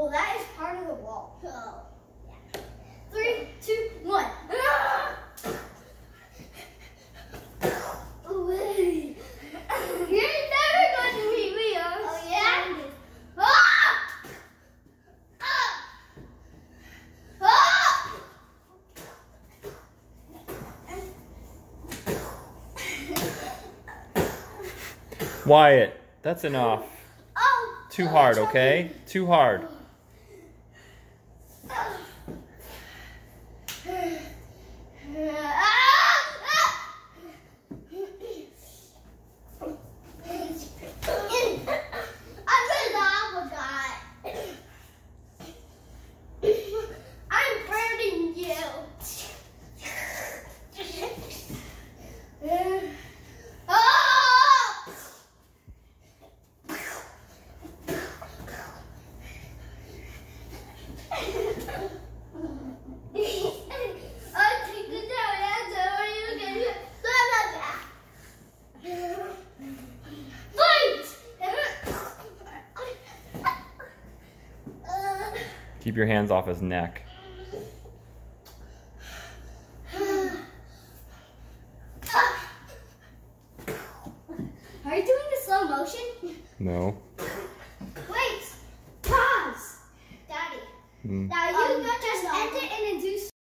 Well, that is part of the wall. Oh, yeah. Three, two, one. Away. You're never going to beat me. I'm oh, yeah? Ah! Ah! Ah! Wyatt, that's enough. Oh! Too hard, okay? Too hard. Keep your hands off his neck. Are you doing the slow motion? No. Hmm. Now you um, just enter in um, and do